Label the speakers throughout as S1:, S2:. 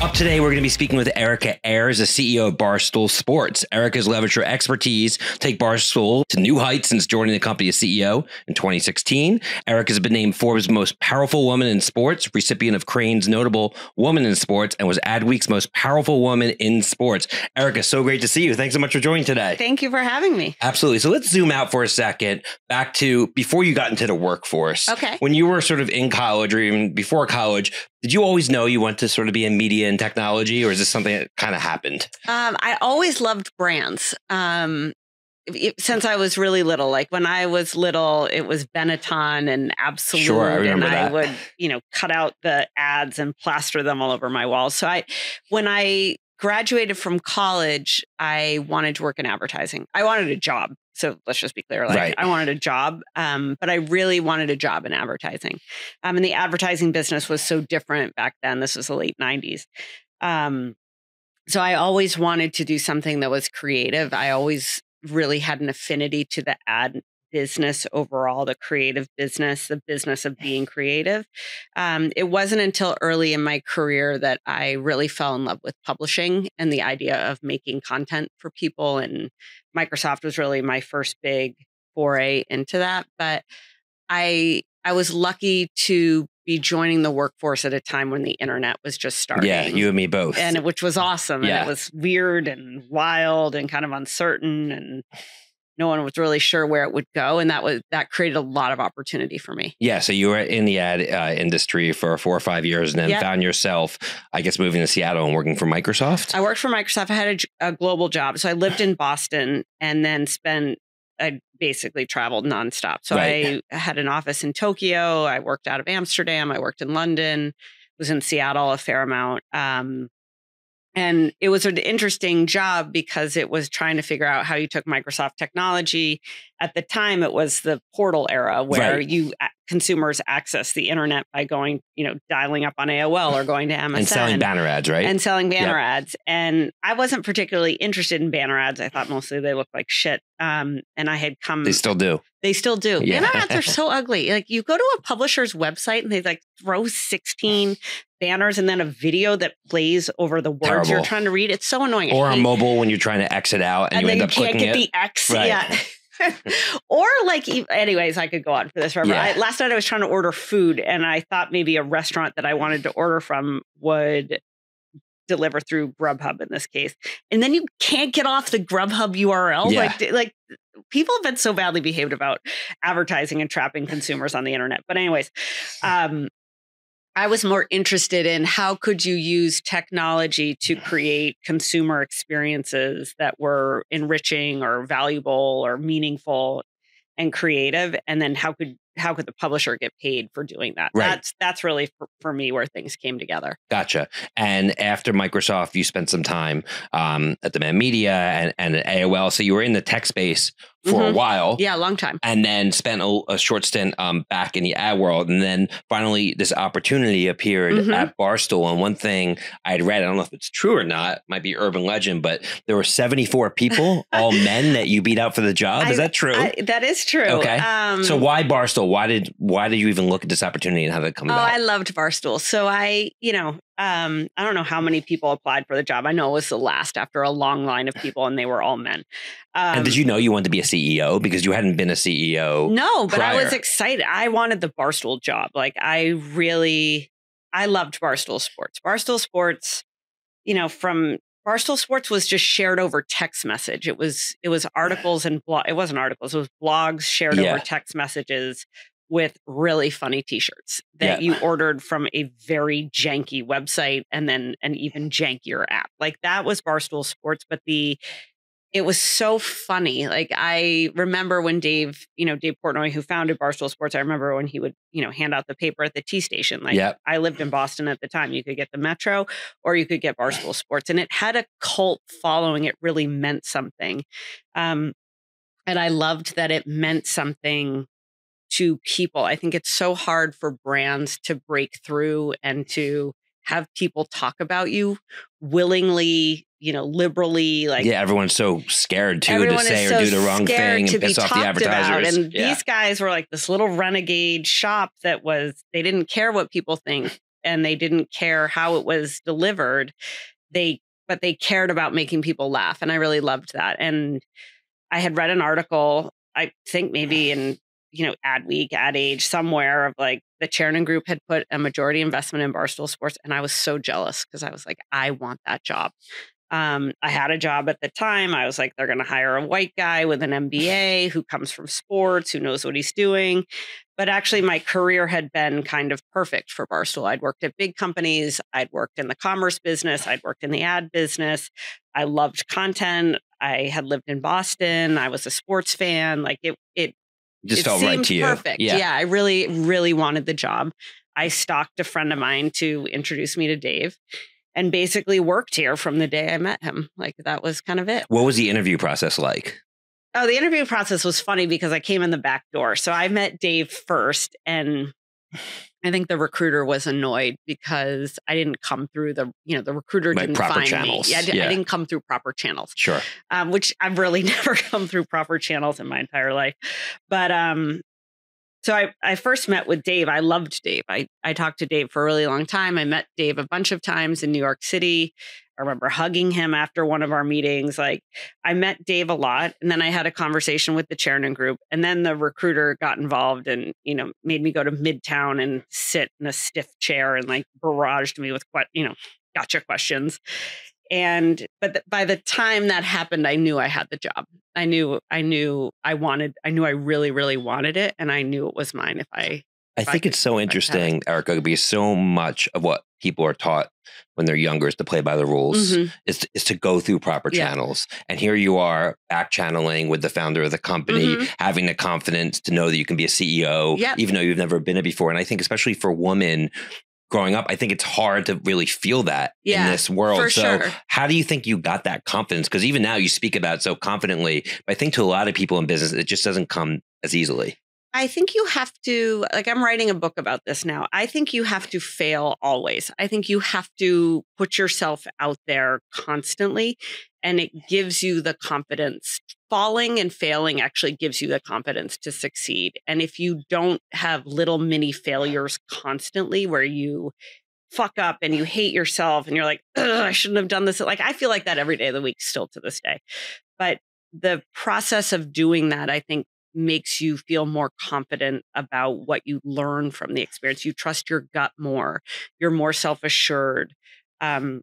S1: Up today, we're going to be speaking with Erika Ayers, the CEO of Barstool Sports. Erika's leveraged her expertise to take Barstool to new heights since joining the company as CEO in 2016. Erika has been named Forbes' most powerful woman in sports, recipient of Crain's notable woman in sports, and was Adweek's most powerful woman in sports. Erika, so great to see you. Thanks so much for joining today.
S2: Thank you for having me.
S1: Absolutely. So let's zoom out for a second back to before you got into the workforce.
S2: Okay.
S1: When you were sort of in college or even before college, did you always know you want to sort of be in media and technology, or is this something that kind of happened?
S2: Um, I always loved brands. Um, it- since I was really little, like when I was little, it was Benetton and Absolut,
S1: Sure, I remember
S2: and I
S1: that.
S2: would, you know, cut out the ads and plaster them all over my walls. So I, when I graduated from college, I wanted to work in advertising. I wanted a job. So let's just be clear, like
S1: Right.
S2: I wanted a job, um, but I really wanted a job in advertising. Um, and the advertising business was so different back then. This was the late '90s. Um, so I always wanted to do something that was creative. I always really had an affinity to the ad business overall, the creative business, the business of being creative. Um, it wasn't until early in my career that I really fell in love with publishing and the idea of making content for people. And Microsoft was really my first big foray into that. But I I was lucky to be joining the workforce at a time when the internet was just starting
S1: Yeah, you and me both.
S2: and which was awesome
S1: Yeah.
S2: and it was weird and wild and kind of uncertain and no one was really sure where it would go and that was that created a lot of opportunity for me
S1: yeah, so you were in the ad uh, industry for four or five years, and then
S2: Yep.
S1: found yourself, I guess, moving to Seattle and working for Microsoft.
S2: i worked for microsoft i had a global job so i lived in boston and then spent i basically traveled nonstop so
S1: Right.
S2: i had an office in tokyo i worked out of amsterdam i worked in london was in seattle a fair amount um, And it was an interesting job because it was trying to figure out how you took Microsoft technology. At the time, it was the portal era where
S1: Right.
S2: you consumers access the internet by going, you know, dialing up on AOL or going to MSN
S1: and selling banner ads, right?
S2: and selling banner ads. And I wasn't particularly interested in banner ads. I thought mostly they looked like shit. Um, and I had come.
S1: they still do.
S2: They still do.
S1: Yeah.
S2: Banner ads are so ugly. Like you go to a publisher's website and they like throw 16 banners and then a video that plays over the words you're trying to read. It's so annoying.
S1: Or on mobile when you're trying to exit out and,
S2: and
S1: you end
S2: you
S1: up
S2: can't
S1: clicking
S2: get
S1: it.
S2: the X.
S1: Right.
S2: Yeah. or like, anyways, I could go on for this forever.
S1: Yeah.
S2: I, last night I was trying to order food and I thought maybe a restaurant that I wanted to order from would deliver through Grubhub in this case. And then you can't get off the Grubhub URL.
S1: Yeah.
S2: Like, like people have been so badly behaved about advertising and trapping consumers on the internet. But anyways, um, I was more interested in how could you use technology to create consumer experiences that were enriching or valuable or meaningful and creative and then how could how could the publisher get paid for doing that
S1: Right.
S2: that's that's really for, for me where things came together
S1: Gotcha. And after Microsoft, you spent some time um, at Demand Media and, and at AOL. So you were in the tech space for a
S2: Mhm.
S1: while.
S2: yeah a long time
S1: And then spent a, a short stint um, back in the ad world. And then finally, this opportunity appeared
S2: Mhm.
S1: at Barstool. And one thing I had read, I don't know if it's true or not, might be urban legend, but there were 74 people, all men, that you beat out for the job. Is that true?
S2: I, that is true
S1: Okay.
S2: um,
S1: so why Barstool? Why did why did you even look at this opportunity and how did it come
S2: Oh,
S1: about?
S2: I loved Barstool. So I, you know, um, I don't know how many people applied for the job. I know it was the last after a long line of people, and they were all men. Um,
S1: and did you know you wanted to be a CEO because you hadn't been a CEO?
S2: No, but I was excited. I wanted the Barstool job. Like I really, I loved Barstool Sports. Barstool Sports, you know, from Barstool Sports was just shared over text message. It was it was articles and blog. It wasn't articles. It was blogs shared
S1: Yeah.
S2: over text messages with really funny T-shirts that
S1: Yeah.
S2: you ordered from a very janky website and then an even jankier app. Like that was Barstool Sports, but the it was so funny. Like I remember when Dave, you know, Dave Portnoy, who founded Barstool Sports, I remember when he would, you know, hand out the paper at the T station. Like
S1: Yep.
S2: I lived in Boston at the time. You could get the Metro or you could get Barstool Sports. And it had a cult following. It really meant something. Um, and I loved that it meant something to people. I think it's so hard for brands to break through and to have people talk about you willingly, you know, liberally, like
S1: yeah, everyone's so scared too to say or
S2: so
S1: do the wrong thing
S2: to
S1: and
S2: be
S1: piss off the
S2: talked about.
S1: advertisers.
S2: And
S1: yeah.
S2: these guys were like this little renegade shop that was they didn't care what people think and they didn't care how it was delivered. They but they cared about making people laugh and I really loved that. And I had read an article, I think maybe in you know, Adweek, Ad Age, somewhere of like the Chernin Group had put a majority investment in Barstool Sports, and I was so jealous because I was like, I want that job. Um, I had a job at the time. I was like, they're going to hire a white guy with an MBA who comes from sports, who knows what he's doing. But actually, my career had been kind of perfect for Barstool. I'd worked at big companies, I'd worked in the commerce business, I'd worked in the ad business. I loved content. I had lived in Boston. I was a sports fan. Like it, it
S1: just
S2: it
S1: felt right to you.
S2: Perfect. Yeah. yeah, I really, really wanted the job. I stalked a friend of mine to introduce me to Dave and basically worked here from the day I met him. Like that was kind of it.
S1: What was the interview process like?
S2: Oh, the interview process was funny because I came in the back door. So I met Dave first and I think the recruiter was annoyed because I didn't come through the, you know, the recruiter
S1: like
S2: didn't
S1: proper
S2: find
S1: channels.
S2: me. Yeah I, did,
S1: yeah,
S2: I, didn't come through proper channels.
S1: Sure.
S2: Um, which I've really never come through proper channels in my entire life. But um, so I, I first met with Dave. I loved Dave. I, I talked to Dave for a really long time. I met Dave a bunch of times in New York City. I remember hugging him after one of our meetings. Like I met Dave a lot. And then I had a conversation with the Chernin group. And then the recruiter got involved and, you know, made me go to Midtown and sit in a stiff chair and like barraged me with what, you know, gotcha questions. And but th- by the time that happened, I knew I had the job. I knew I knew I wanted I knew I really, really wanted it. And I knew it was mine if I
S1: I think it's so interesting, Erika, because so much of what people are taught when they're younger is to play by the rules, mm-hmm. is, to, is to go through proper yeah. channels. And here you are back channeling with the founder of the company, mm-hmm. having the confidence to know that you can be a CEO, yep. even though you've never been it before. And I think, especially for women, growing up, I think it's hard to really feel that yeah, in this world. so,
S2: sure.
S1: how do you think you got that confidence? Because even now you speak about it so confidently, but I think to a lot of people in business, it just doesn't come as easily.
S2: I think you have to, like, I'm writing a book about this now. I think you have to fail always. I think you have to put yourself out there constantly, and it gives you the confidence. Falling and failing actually gives you the confidence to succeed. And if you don't have little mini failures constantly where you fuck up and you hate yourself and you're like, I shouldn't have done this. Like, I feel like that every day of the week still to this day. But the process of doing that, I think, makes you feel more confident about what you learn from the experience. You trust your gut more. You're more self assured. Um,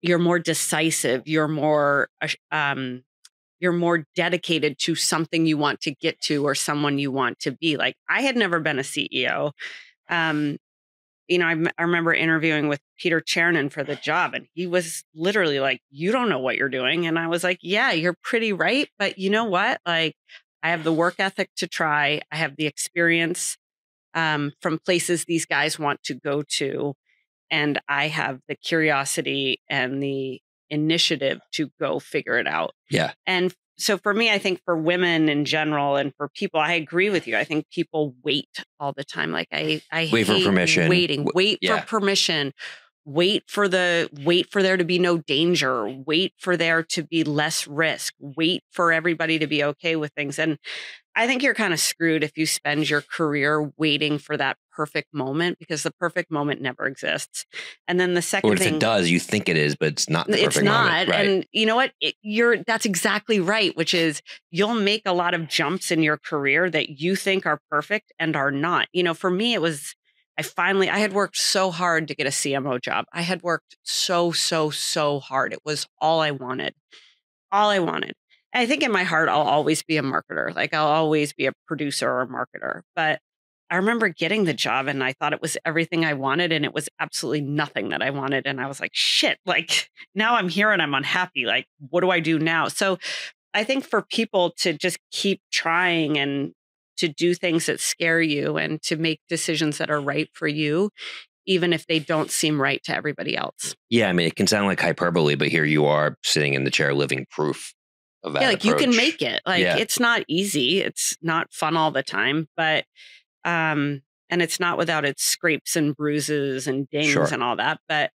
S2: you're more decisive. You're more um, you're more dedicated to something you want to get to or someone you want to be. Like I had never been a CEO. Um, you know, I, I, remember interviewing with Peter Chernin for the job, and he was literally like, "You don't know what you're doing," and I was like, "Yeah, you're pretty right, but you know what? Like, I have the work ethic to try. I have the experience um, from places these guys want to go to. And I have the curiosity and the initiative to go figure it out.
S1: Yeah.
S2: And so for me, I think for women in general and for people, I agree with you. I think people wait all the time. Like I, I
S1: wait for permission.
S2: Waiting, wait yeah. for permission wait for the wait for there to be no danger wait for there to be less risk wait for everybody to be okay with things. And i think you're kind of screwed if you spend your career waiting for that perfect moment because the perfect moment never exists. And then the second
S1: or if
S2: thing,
S1: it does you think it is but it's not
S2: it's not
S1: right.
S2: and you know what? It, you're that's exactly right which is you'll make a lot of jumps in your career that you think are perfect and are not. You know for me it was I finally, I had worked so hard to get a CMO job. I had worked so, so, so hard. It was all I wanted, all I wanted. And I think in my heart, I'll always be a marketer. Like I'll always be a producer or a marketer. But I remember getting the job and I thought it was everything I wanted and it was absolutely nothing that I wanted. And I was like, shit, like now I'm here and I'm unhappy. Like, what do I do now? So I think for people to just keep trying and to do things that scare you and to make decisions that are right for you even if they don't seem right to everybody else.
S1: Yeah, I mean, it can sound like hyperbole, but here you are sitting in the chair living proof of that.
S2: Yeah, like
S1: approach.
S2: you can make it. Like yeah. it's not easy. It's not fun all the time, but um and it's not without its scrapes and bruises and dings sure. and all that, but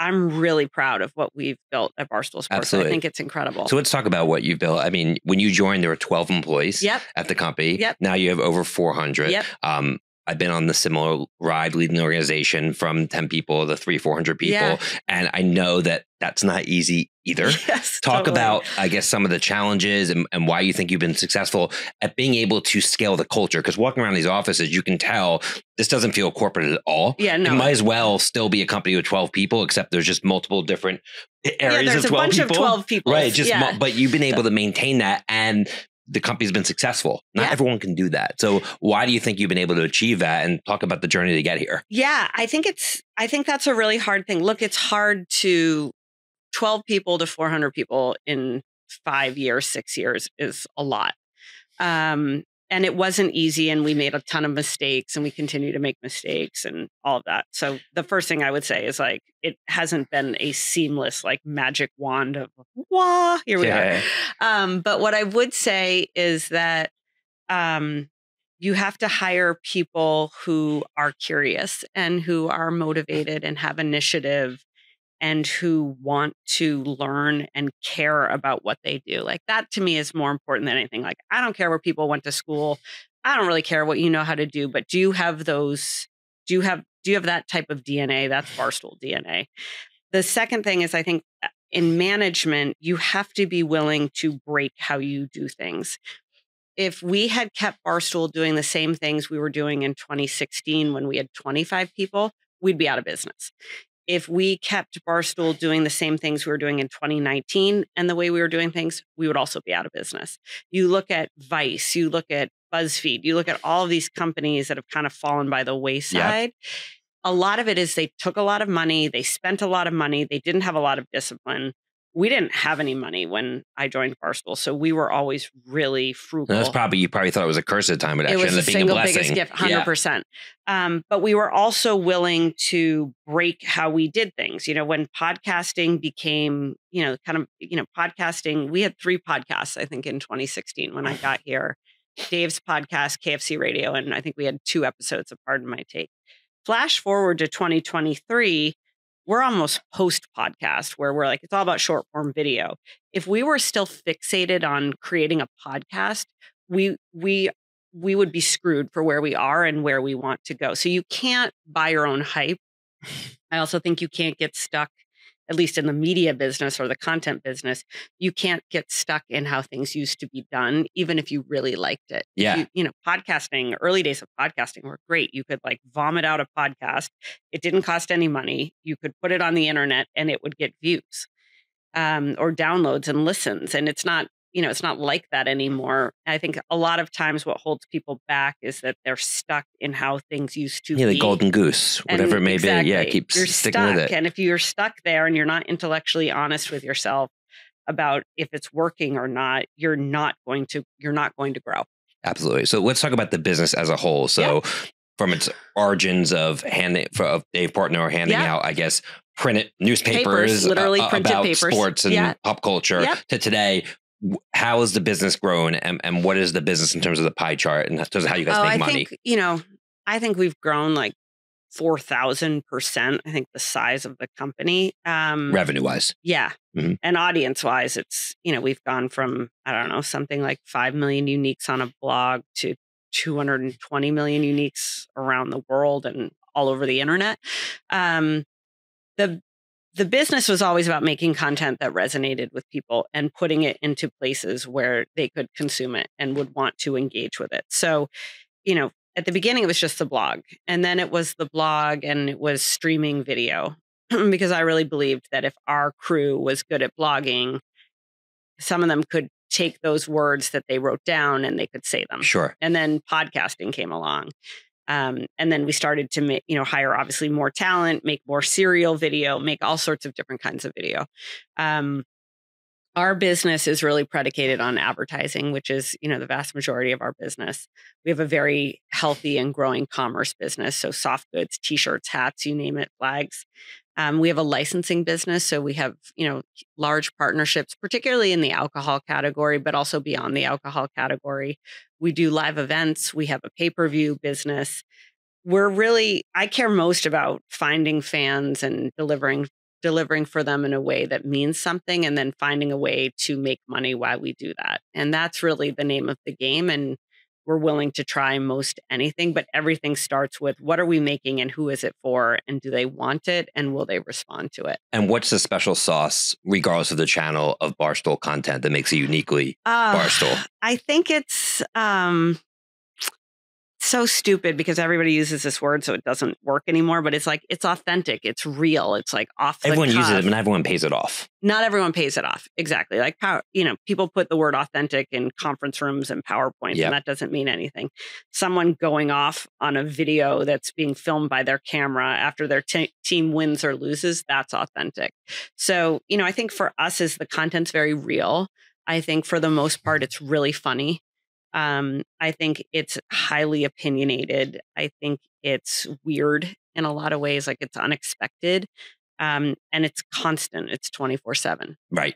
S2: I'm really proud of what we've built at Barstool Sports. Absolutely. I think it's incredible.
S1: So let's talk about what you've built. I mean, when you joined, there were 12 employees
S2: yep.
S1: at the company.
S2: Yep.
S1: Now you have over 400.
S2: Yep.
S1: Um, I've been on the similar ride leading the organization from 10 people to three, 400 people.
S2: Yeah.
S1: And I know that that's not easy either.
S2: Yes.
S1: Talk
S2: totally.
S1: about, I guess, some of the challenges and, and why you think you've been successful at being able to scale the culture. Because walking around these offices, you can tell this doesn't feel corporate at all.
S2: Yeah, no.
S1: It might as well still be a company with 12 people, except there's just multiple different
S2: yeah,
S1: areas
S2: there's
S1: of
S2: a
S1: 12
S2: bunch
S1: people.
S2: of 12 people.
S1: Right. Just,
S2: yeah.
S1: but you've been able to maintain that and the company's been successful. Not
S2: Yeah.
S1: everyone can do that. So why do you think you've been able to achieve that and talk about the journey to get here?
S2: Yeah, I think it's I think that's a really hard thing. Look, it's hard to 12 people to 400 people in 5 years, 6 years is a lot. Um and it wasn't easy and we made a ton of mistakes and we continue to make mistakes and all of that. So the first thing I would say is like it hasn't been a seamless like magic wand of wah, here we are. Um, but what I would say is that um, you have to hire people who are curious and who are motivated and have initiative and who want to learn and care about what they do. Like that to me is more important than anything. Like I don't care where people went to school. I don't really care what you know how to do, but do you have those do you have do you have that type of DNA? That's Barstool DNA. The second thing is I think uh, in management, you have to be willing to break how you do things. If we had kept Barstool doing the same things we were doing in 2016 when we had 25 people, we'd be out of business. If we kept Barstool doing the same things we were doing in 2019 and the way we were doing things, we would also be out of business. You look at Vice, you look at BuzzFeed, you look at all of these companies that have kind of fallen by the wayside. A lot of it is they took a lot of money, they spent a lot of money, they didn't have a lot of discipline. We didn't have any money when I joined Barstool, so we were always really frugal.
S1: That's probably, you probably thought it was a curse at the time, but
S2: it
S1: actually
S2: was
S1: ended
S2: the
S1: up being a
S2: single
S1: blessing.
S2: biggest gift, hundred
S1: Yeah.
S2: percent. Um, but we were also willing to break how we did things. You know, when podcasting became, you know, kind of, you know, podcasting. We had three podcasts, I think, in 2016 when I got here. Dave's podcast, KFC Radio, and I think we had two episodes of Pardon My Take. Flash forward to 2023, we're almost post podcast where we're like, it's all about short form video. If we were still fixated on creating a podcast, we we we would be screwed for where we are and where we want to go. So you can't buy your own hype. I also think you can't get stuck, at least in the media business or the content business, you can't get stuck in how things used to be done, even if you really liked it.
S1: Yeah.
S2: You, you know, podcasting, early days of podcasting were great. You could like vomit out a podcast. It didn't cost any money. You could put it on the internet and it would get views um, or downloads and listens. And it's not, you know, it's not like that anymore. I think a lot of times what holds people back is that they're stuck in how things used to
S1: Yeah,
S2: be.
S1: the golden goose,
S2: And
S1: whatever it may be. Yeah,
S2: exactly,
S1: keep
S2: you're
S1: sticking
S2: stuck.
S1: with it.
S2: And if you're stuck there and you're not intellectually honest with yourself about if it's working or not, you're not going to you're not going to grow.
S1: Absolutely. So let's talk about the business as a whole. So from its origins of handing for of Dave Portnoy handing
S2: Yeah.
S1: out, I guess, printed newspapers,
S2: Papers, literally
S1: uh,
S2: printed
S1: about
S2: papers.
S1: sports and
S2: Yeah.
S1: pop culture
S2: Yep.
S1: to today. How has the business grown, and, and what is the business in terms of the pie chart, and in terms of how you guys
S2: oh,
S1: make
S2: I
S1: money?
S2: think you know, I think we've grown like four thousand percent. I think the size of the company. Um,
S1: Revenue wise,
S2: Yeah.
S1: Mhm.
S2: And audience wise, it's, you know, we've gone from, I don't know, something like 5 million uniques on a blog to 220 million uniques around the world and all over the internet. Um, the, the business was always about making content that resonated with people and putting it into places where they could consume it and would want to engage with it. So, you know, at the beginning, it was just the blog, and then it was the blog and it was streaming video because I really believed that if our crew was good at blogging, some of them could take those words that they wrote down and they could say them.
S1: sure.
S2: And then podcasting came along. Um, and then we started to make, you know, hire obviously more talent, make more serial video, make all sorts of different kinds of video. Um, our business is really predicated on advertising, which is, you know, the vast majority of our business. We have a very healthy and growing commerce business. So soft goods, t-shirts, hats, you name it, flags. Um, we have a licensing business. So we have, you know, large partnerships, particularly in the alcohol category, but also beyond the alcohol category. We do live events. We have a pay-per-view business. We're really, I care most about finding fans and delivering delivering for them in a way that means something and then finding a way to make money while we do that. And that's really the name of the game. And we're willing to try most anything, but everything starts with what are we making and who is it for? And do they want it? And will they respond to it?
S1: And what's the special sauce, regardless of the channel of Barstool content that makes it uniquely
S2: Uh,
S1: Barstool?
S2: I think it's um, so stupid because everybody uses this word so it doesn't work anymore. But it's like it's authentic, it's real, it's like off. The
S1: Everyone uses it, and everyone pays it off.
S2: Not everyone pays it off. Exactly. Like power, you know, people put the word authentic in conference rooms and PowerPoints,
S1: Yep.
S2: and that doesn't mean anything. Someone going off on a video that's being filmed by their camera after their te- team wins or loses, that's authentic. So, you know, I think for us, is the content's very real. I think for the most part, it's really funny. Um, I think it's highly opinionated. I think it's weird in a lot of ways, like it's unexpected. Um, and it's constant. It's 24 7.
S1: Right.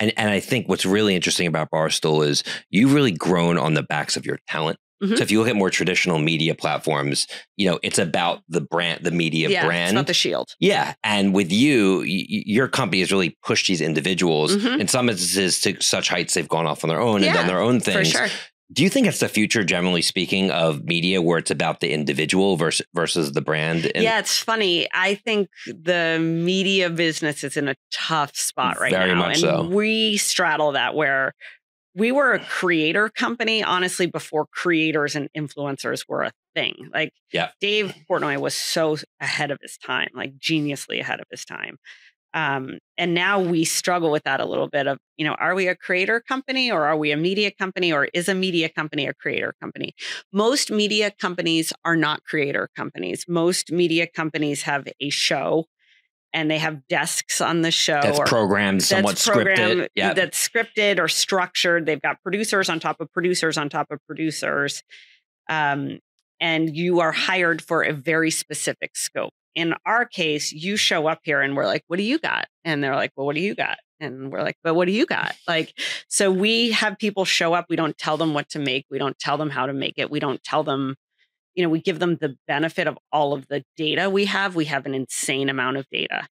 S1: And and I think what's really interesting about Barstool is you've really grown on the backs of your talent.
S2: Mhm.
S1: So if you look at more traditional media platforms, you know, it's about the brand, the media
S2: Yeah,
S1: brand.
S2: it's not the shield.
S1: Yeah, and with you, y- your company has really pushed these individuals
S2: Mhm.
S1: in some instances to such heights they've gone off on their own and done their own
S2: For
S1: things.
S2: sure.
S1: Do you think it's the future, generally speaking, of media where it's about the individual versus versus the brand? And
S2: yeah, it's funny. I think the media business is in a tough spot right
S1: Very
S2: now.
S1: much
S2: and
S1: so.
S2: we straddle that where we were a creator company, honestly, before creators and influencers were a thing. Like
S1: Yeah.
S2: Dave Portnoy was so ahead of his time, like geniusly ahead of his time. Um, and now we struggle with that a little bit of, you know, are we a creator company or are we a media company or is a media company a creator company? Most media companies are not creator companies. Most media companies have a show and they have desks on the show
S1: that's
S2: or
S1: programmed, somewhat
S2: that's programmed-
S1: scripted. Yeah,
S2: That's scripted or structured. They've got producers on top of producers on top of producers. Um, and you are hired for a very specific scope. In our case, you show up here and we're like, what do you got? And they're like, well, what do you got? And we're like, but what do you got? Like, so we have people show up. We don't tell them what to make. We don't tell them how to make it. We don't tell them, you know, we give them the benefit of all of the data we have. We have an insane amount of data.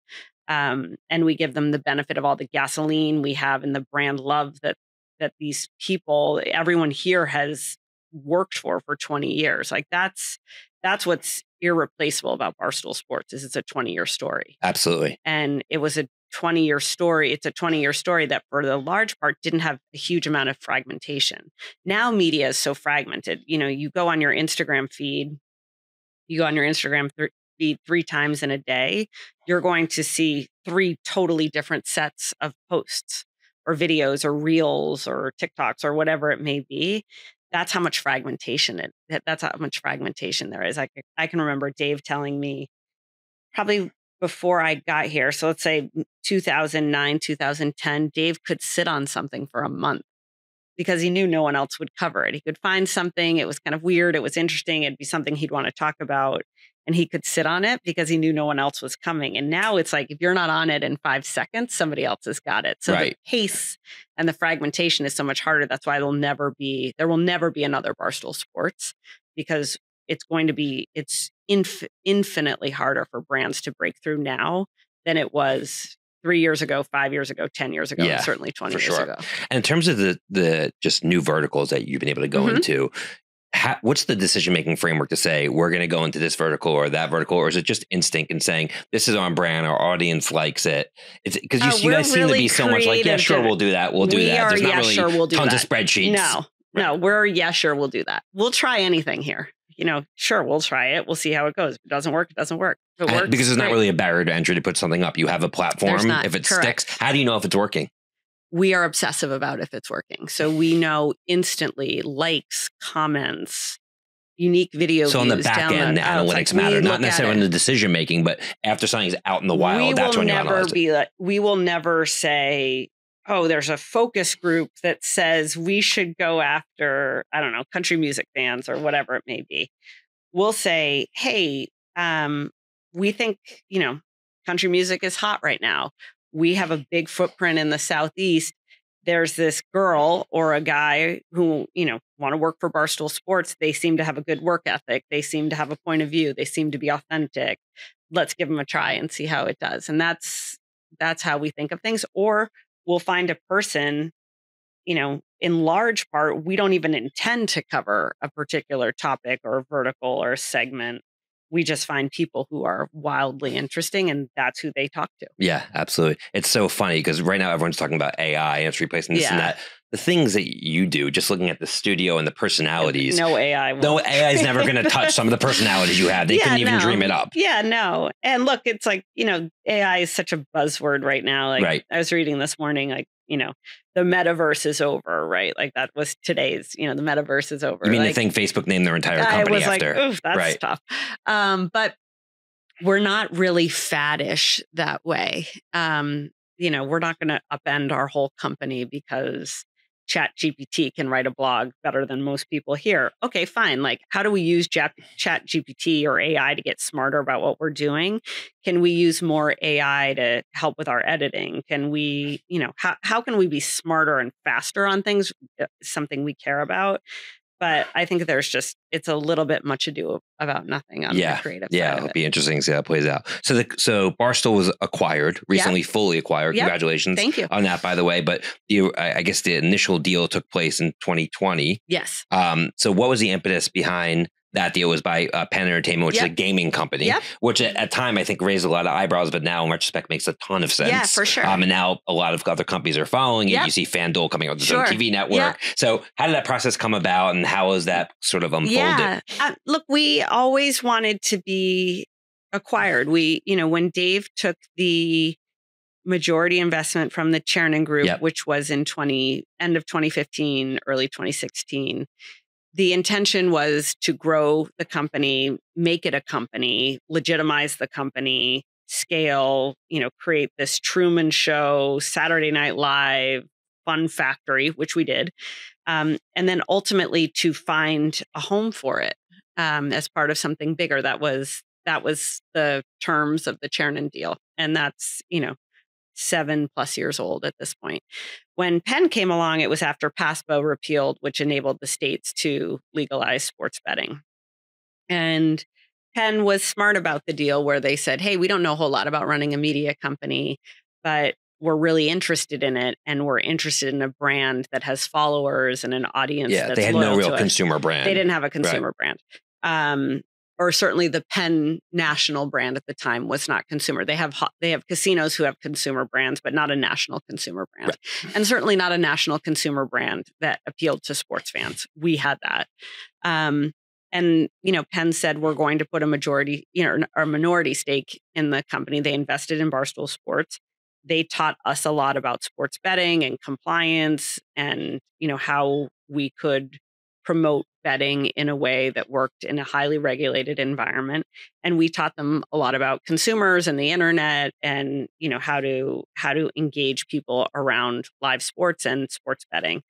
S2: Um, and we give them the benefit of all the gasoline we have and the brand love that that these people, everyone here has worked for for 20 years. Like that's that's what's irreplaceable about Barstool Sports is it's a 20 year story.
S1: absolutely.
S2: And it was a 20 year story. It's a 20 year story that for the large part didn't have a huge amount of fragmentation. Now media is so fragmented. You know, you go on your Instagram feed, you go on your Instagram th- feed three times in a day, you're going to see three totally different sets of posts or videos or reels or TikToks or whatever it may be. That's how much fragmentation it that's how much fragmentation there is. I I can remember Dave telling me probably before I got here. So let's say 2009, 2010, Dave could sit on something for a month because he knew no one else would cover it. He could find something, it was kind of weird, it was interesting, it'd be something he'd want to talk about, and he could sit on it because he knew no one else was coming. And now it's like if you're not on it in five seconds, somebody else has got it. So
S1: Right.
S2: the pace and the fragmentation is so much harder. That's why there'll never be there will never be another Barstool Sports because it's going to be it's inf- infinitely harder for brands to break through now than it was three years ago, five years ago, ten years ago,
S1: Yeah,
S2: certainly twenty years
S1: sure.
S2: ago.
S1: And in terms of the the just new verticals that you've been able to go
S2: Mhm.
S1: into, ha, what's the decision making framework to say we're going to go into this vertical or that vertical, or is it just instinct and saying this is on brand, our audience likes it? It's because you,
S2: Uh,
S1: you
S2: we're
S1: guys seem to be so much like, yeah, sure, we'll do that, we'll do
S2: we
S1: that.
S2: Are,
S1: There's not
S2: yeah,
S1: really
S2: sure, we'll do
S1: tons
S2: that.
S1: of spreadsheets.
S2: No, no, we're yeah, sure, we'll do that. We'll try anything here. You know, sure, we'll try it. We'll see how it goes. If it doesn't work, it doesn't work. It
S1: Uh,
S2: works,
S1: because there's not
S2: great.
S1: really a barrier to entry to put something up. You have a platform. If it
S2: Correct.
S1: sticks, how do you know if it's working?
S2: We are obsessive about if it's working. So we know instantly likes, comments, unique video
S1: So on the
S2: views,
S1: back end, the
S2: download. Oh, like
S1: analytics matter, not necessarily in the decision making, but after something's out in the
S2: we
S1: wild, that's
S2: will
S1: when you
S2: never
S1: it.
S2: be like we will never say oh there's a focus group that says we should go after i don't know country music fans or whatever it may be we'll say hey um, we think you know country music is hot right now we have a big footprint in the southeast there's this girl or a guy who you know want to work for barstool sports they seem to have a good work ethic they seem to have a point of view they seem to be authentic let's give them a try and see how it does and that's that's how we think of things or we'll find a person you know in large part, we don't even intend to cover a particular topic or vertical or segment. We just find people who are wildly interesting and that's who they talk to.
S1: Yeah, absolutely. It's so funny because right now everyone's talking about AI and it's replacing this and that. The things that you do, just looking at the studio and the personalities,
S2: No AI. will-
S1: no AI is never going to touch some of the personalities you have. They
S2: Yeah,
S1: couldn't even
S2: no.
S1: dream it up.
S2: Yeah, no. And look, it's like, you know, AI is such a buzzword right now. Like
S1: Right.
S2: I was reading this morning, like, you know, the metaverse is over, right? Like that was today's, you know, the metaverse is over.
S1: You mean
S2: like,
S1: the thing Facebook named their entire
S2: I
S1: company
S2: was
S1: after?
S2: like, oof, that's
S1: Right.
S2: tough. Um, but we're not really faddish that way. Um, you know, we're not going to upend our whole company because chat gpt can write a blog better than most people here okay fine like how do we use chat gpt or ai to get smarter about what we're doing? Can we use more ai to help with our editing? Can we you know how, how can we be smarter and faster on things Uh, something we care about but i think there's just it's a little bit much ado about nothing on
S1: Yeah,
S2: the creative
S1: Yeah, it'll
S2: it.
S1: be interesting to see how it plays out. So, the, so Barstool was acquired recently, fully acquired.
S2: Yep.
S1: Congratulations
S2: thank you
S1: on that, by the way. But you, I I guess the initial deal took place in 2020.
S2: yes
S1: Um, so, what was the impetus behind that deal? Was by uh, Penn Entertainment, which is a gaming company,
S2: Yep.
S1: which at, at time I think raised a lot of eyebrows, but now in retrospect makes a ton of sense.
S2: yeah for sure
S1: Um, and now a lot of other companies are following it.
S2: Yep.
S1: You see FanDuel coming out with its
S2: Sure.
S1: own TV network. So, how did that process come about, and how has that sort of unfolded?
S2: Yeah. Uh, look, we always wanted to be acquired. We, you know, when Dave took the majority investment from the Chernin Group,
S1: Yep.
S2: which was in 20 end of 2015, early 2016, the intention was to grow the company, make it a company, legitimize the company, scale, you know, create this Truman Show, Saturday Night Live, Fun Factory, which we did, um, and then ultimately to find a home for it um, as part of something bigger. That was that was the terms of the Chernin deal, and that's you know seven plus years old at this point. When Penn came along, it was after PASPA repealed, which enabled the states to legalize sports betting. And Penn was smart about the deal where they said, hey, we don't know a whole lot about running a media company, but we're really interested in it. And we're interested in a brand that has followers and an audience
S1: Yeah,
S2: that's
S1: they had no real consumer brand.
S2: They didn't have a consumer brand. Um, or certainly the Penn national brand at the time was not consumer. They have they have casinos who have consumer brands, but not a national consumer brand, and certainly not a national consumer brand that appealed to sports fans. We had that, um, and you know, Penn said we're going to put a majority, you know, or minority stake in the company. They invested in Barstool Sports. They taught us a lot about sports betting and compliance, and you know how we could promote betting in a way that worked in a highly regulated environment and we taught them a lot about consumers and the internet and you know how to how to engage people around live sports and sports betting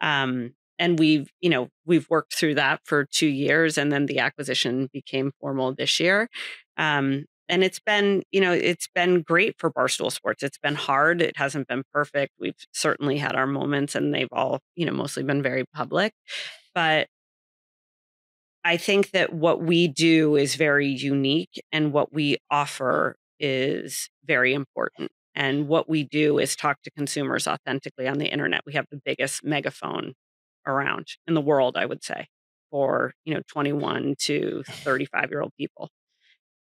S2: um, and we've you know we've worked through that for two years and then the acquisition became formal this year. Um, and it's been you know it's been great for barstool sports. It's been hard. It hasn't been perfect. We've certainly had our moments and they've all you know mostly been very public. But I think that what we do is very unique and what we offer is very important. And what we do is talk to consumers authentically on the internet. We have the biggest megaphone around in the world, I would say, for, you know, 21 to 35 year old people.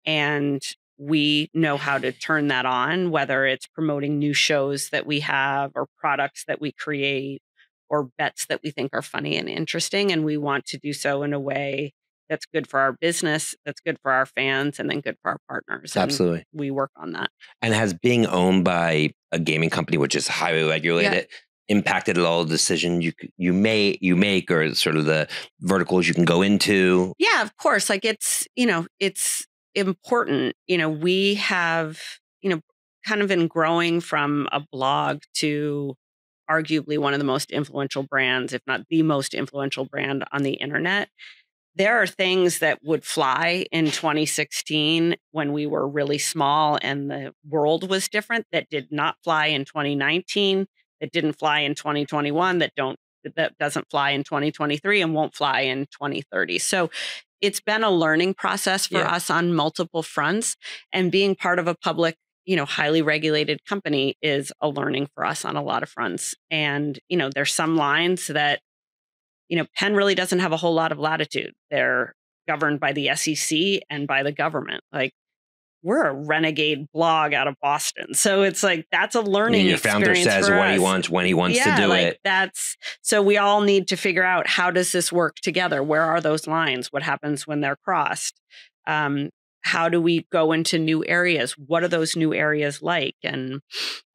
S2: And we know how to turn that on, whether it's promoting new shows that we have or products that we create or bets that we think are funny and interesting. And we want to do so in a way that's good for our business, that's good for our fans, and then good for our partners. And
S1: Absolutely.
S2: we work on that.
S1: And has being owned by a gaming company, which is highly regulated, impacted at all the decision you you may you make or sort of the verticals you can go into?
S2: Yeah, of course. Like it's, you know, it's important. You know, we have, you know, kind of been growing from a blog to arguably one of the most influential brands, if not the most influential brand on the internet. There are things that would fly in 2016 when we were really small and the world was different that did not fly in 2019, that didn't fly in 2021, that don't that doesn't fly in 2023 and won't fly in 2030. So it's been a learning process for
S1: Yeah.
S2: us on multiple fronts and being part of a public you know, highly regulated company is a learning for us on a lot of fronts. And, you know, there's some lines that, you know, Penn really doesn't have a whole lot of latitude. They're governed by the SEC and by the government. Like we're a renegade blog out of Boston. So it's like that's a learning.
S1: Your founder says what he wants when he wants
S2: yeah,
S1: to do
S2: like
S1: it.
S2: That's so we all need to figure out how does this work together? Where are those lines? What happens when they're crossed? Um, how do we go into new areas? What are those new areas like? And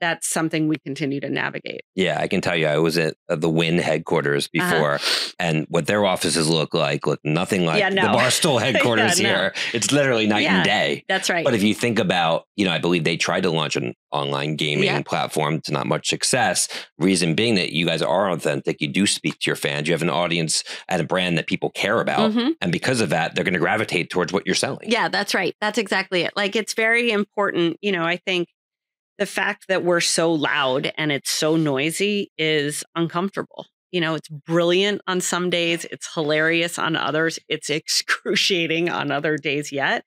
S2: that's something we continue to navigate
S1: yeah i can tell you i was at the Wynn headquarters
S2: Uh-huh.
S1: before and what their offices look like look nothing like
S2: Yeah,
S1: the barstool headquarters
S2: Yeah, no.
S1: here it's literally night
S2: Yeah.
S1: and day
S2: that's right
S1: but if you think about you know i believe they tried to launch an online gaming platform to not much success reason being that you guys are authentic you do speak to your fans you have an audience and a brand that people care about
S2: Mhm.
S1: and because of that they're going to gravitate towards what you're selling
S2: yeah that's right that's exactly it like it's very important you know i think the fact that we're so loud and it's so noisy is uncomfortable you know it's brilliant on some days it's hilarious on others it's excruciating on other days yet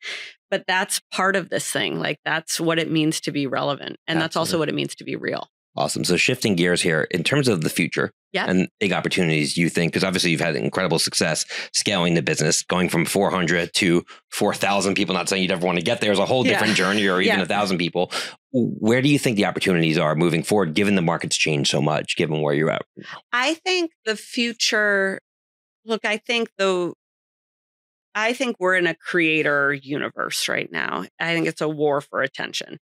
S2: but that's part of this thing like that's what it means to be relevant and that's also what it means to be real
S1: Awesome. So shifting gears here in terms of the future
S2: Yeah.
S1: and big opportunities you think, because obviously you've had incredible success scaling the business, going from 400 to 4,000 people, not saying you'd ever want to get there is a whole
S2: Yeah.
S1: different journey or even
S2: Yeah.
S1: a thousand people. Where do you think the opportunities are moving forward, given the market's changed so much, given where you're at?
S2: I think the future, look, I think the, I think we're in a creator universe right now. I think it's a war for attention.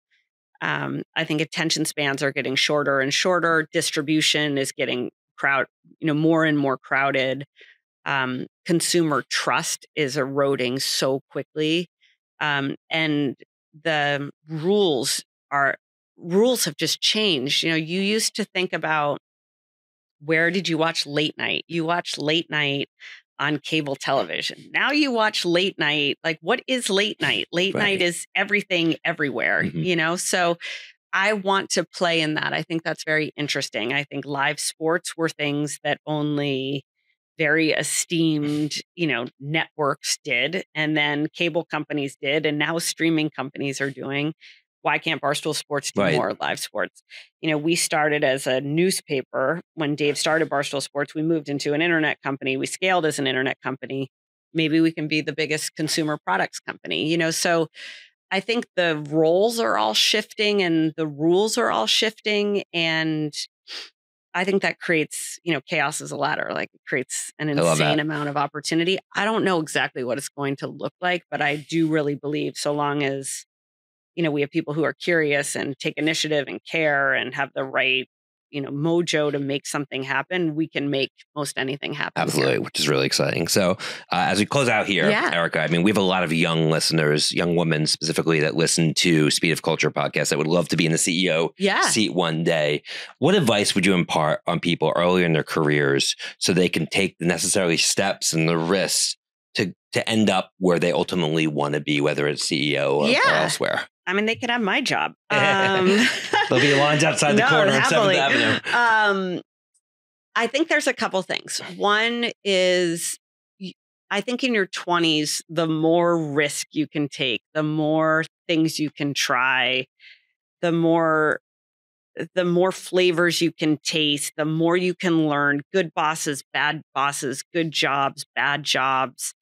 S2: Um, I think attention spans are getting shorter and shorter. Distribution is getting crowd, you know, more and more crowded. Um, consumer trust is eroding so quickly, um, and the rules are rules have just changed. You know, you used to think about where did you watch late night? You watch late night on cable television. Now you watch late night. Like, what is late night? Late
S1: Right.
S2: night is everything everywhere,
S1: Mhm.
S2: you know? So I want to play in that. I think that's very interesting. I think live sports were things that only very esteemed, you know, networks did, and then cable companies did, and now streaming companies are doing. Why can't Barstool Sports do
S1: Right.
S2: more live sports? You know, we started as a newspaper when Dave started Barstool Sports. We moved into an internet company. We scaled as an internet company. Maybe we can be the biggest consumer products company, you know? So I think the roles are all shifting and the rules are all shifting. And I think that creates, you know, chaos as a ladder. Like it creates an insane amount of opportunity. I don't know exactly what it's going to look like, but I do really believe so long as, you know, we have people who are curious and take initiative and care and have the right, you know, mojo to make something happen, we can make most anything happen. here.
S1: Absolutely, which is really exciting. So, uh, as we close out here,
S2: Yeah.
S1: Erika, I mean, we have a lot of young listeners, young women specifically, that listen to Speed of Culture podcast that would love to be in the CEO
S2: Yeah.
S1: seat one day. What advice would you impart on people earlier in their careers so they can take the necessary steps and the risks to to end up where they ultimately want to be, whether it's CEO or, or elsewhere?
S2: I mean, they could have my job. Um,
S1: There'll be lines outside the
S2: No,
S1: corner on
S2: happily.
S1: Seventh Avenue.
S2: um, I think there's a couple things. One is, I think in your 20s, the more risk you can take, the more things you can try, the more the more flavors you can taste, the more you can learn. Good bosses, bad bosses, good jobs, bad jobs.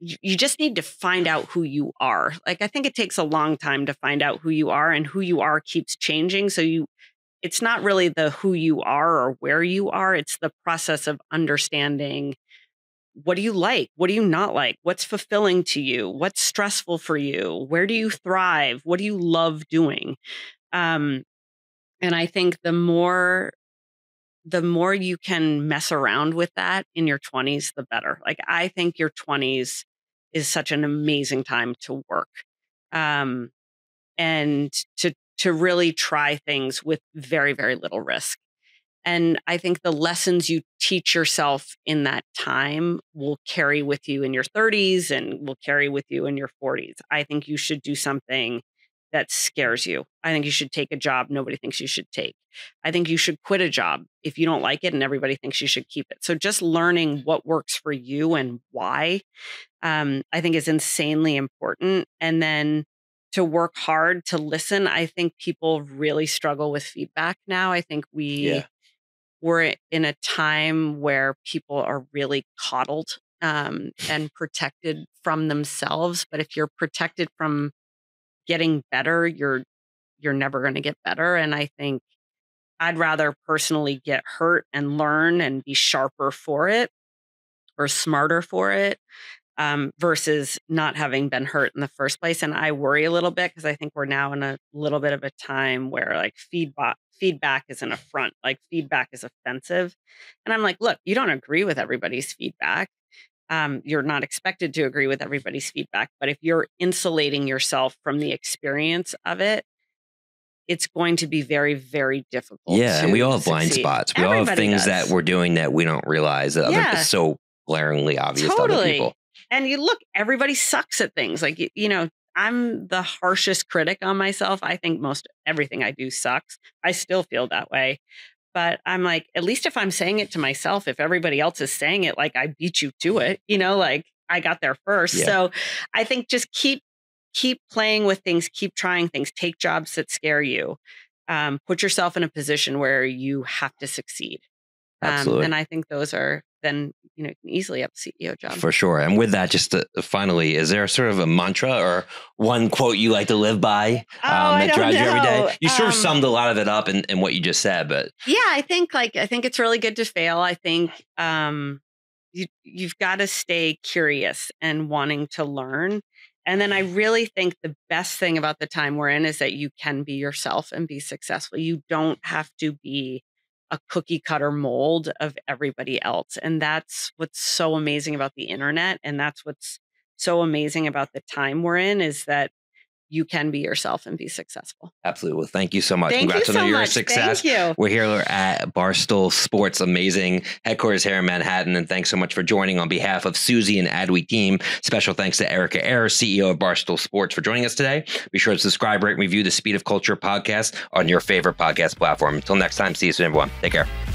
S2: You just need to find out who you are. Like I think it takes a long time to find out who you are, and who you are keeps changing. So you it's not really the who you are or where you are it's the process of understanding what do you like what do you not like what's fulfilling to you what's stressful for you where do you thrive what do you love doing um and i think the more the more you can mess around with that in your 20s the better. Like i think your 20s is such an amazing time to work um and to to really try things with very very little risk. And i think the lessons you teach yourself in that time will carry with you in your 30s and will carry with you in your 40s i think you should do something that scares you i think you should take a job nobody thinks you should take i think you should quit a job if you don't like it and everybody thinks you should keep it so just learning what works for you and why um, i think is insanely important and then to work hard to listen. I think people really struggle with feedback now. I think we
S1: Yeah.
S2: we're in a time where people are really coddled um, and protected from themselves. But if you're protected from getting better, you're you're never going to get better. And I think I'd rather personally get hurt and learn and be sharper for it or smarter for it um, versus not having been hurt in the first place. And I worry a little bit because I think we're now in a little bit of a time where like feedback feedback is an affront, like feedback is offensive. And I'm like, look, you don't agree with everybody's feedback. Um, you're not expected to agree with everybody's feedback, but if you're insulating yourself from the experience of it, it's going to be very, very difficult.
S1: Yeah, and we all have blind
S2: succeed.
S1: spots. We all have things
S2: does.
S1: that we're doing that we don't realize that other
S2: Yeah.
S1: is so glaringly obvious to other people.
S2: and you look everybody sucks at things like you, you know i'm the harshest critic on myself i think most everything i do sucks i still feel that way but i'm like at least if i'm saying it to myself if everybody else is saying it like i beat you to it you know like i got there first
S1: Yeah.
S2: so i think just keep keep playing with things keep trying things take jobs that scare you um, put yourself in a position where you have to succeed um,
S1: Absolutely.
S2: and i think those are then you know you can easily up a ceo job
S1: For sure. And with that, just to, finally, is there sort of a mantra or one quote you like to live by um,
S2: Oh,
S1: that drives you every
S2: know.
S1: day? You sort of
S2: Um,
S1: summed a lot of it up in, in what you just said, but
S2: yeah i think like i think it's really good to fail i think um you you've got to stay curious and wanting to learn and then i really think the best thing about the time we're in is that you can be yourself and be successful you don't have to be a cookie cutter mold of everybody else and that's what's so amazing about the internet and that's what's so amazing about the time we're in is that you can be yourself and be successful
S1: absolutely. Well, thank you so much.
S2: thank
S1: Congrats
S2: you so
S1: on your
S2: much
S1: success.
S2: thank you
S1: We're here at Barstool Sports, amazing headquarters here in Manhattan. And thanks so much for joining on behalf of Suzy and Adweek team. Special thanks to Erika Ayers, CEO of Barstool Sports, for joining us today. Be sure to subscribe, rate, and review the Speed of Culture podcast on your favorite podcast platform. Until next time, see you soon, everyone. Take care.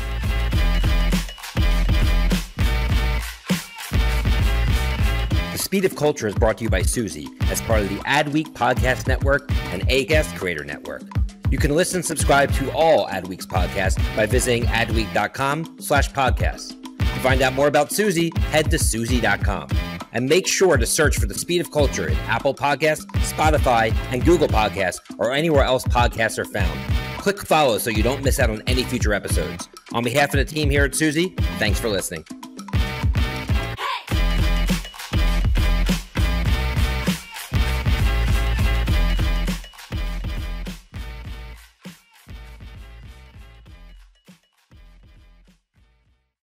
S1: Speed of Culture is brought to you by Suzy as part of the Adweek Podcast Network and ACAST Creator Network. You can listen and subscribe to all Adweek's podcasts by visiting adweek.com slash podcasts. To find out more about Suzy, head to suzy.com. And make sure to search for The Speed of Culture in Apple Podcasts, Spotify, and Google Podcasts, or anywhere else podcasts are found. Click follow so you don't miss out on any future episodes. On behalf of the team here at Suzy, thanks for listening.